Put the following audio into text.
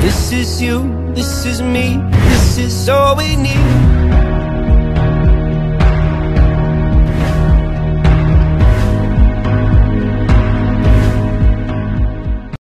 This is you, this is me, this is all we need.